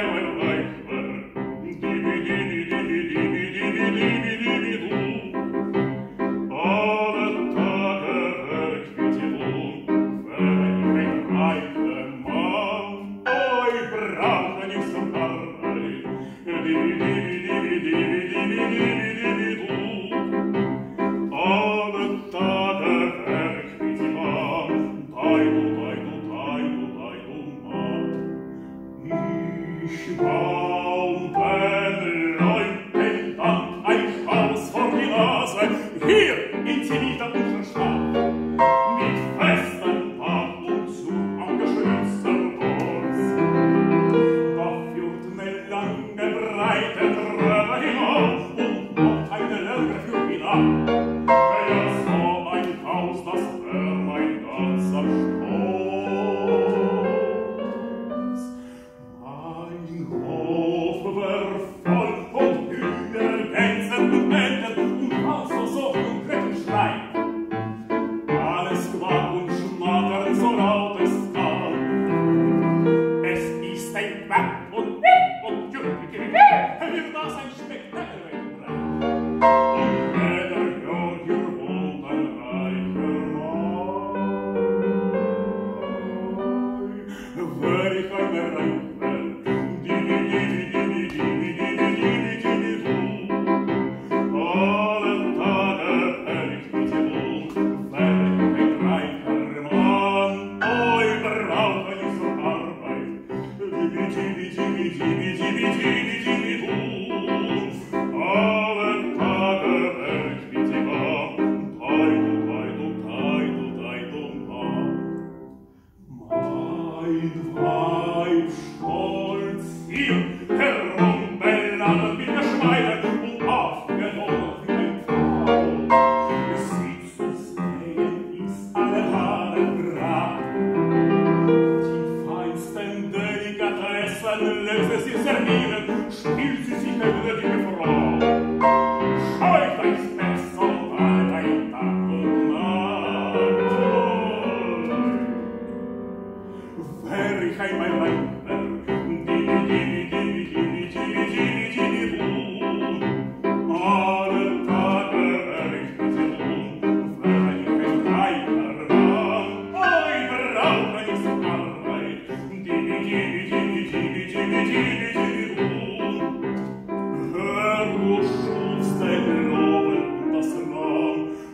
I went bitty, bitty, bitty. Salse si serviren, spilzi si tegle di frò. Poi fai spesso vada in tacco Very high my mind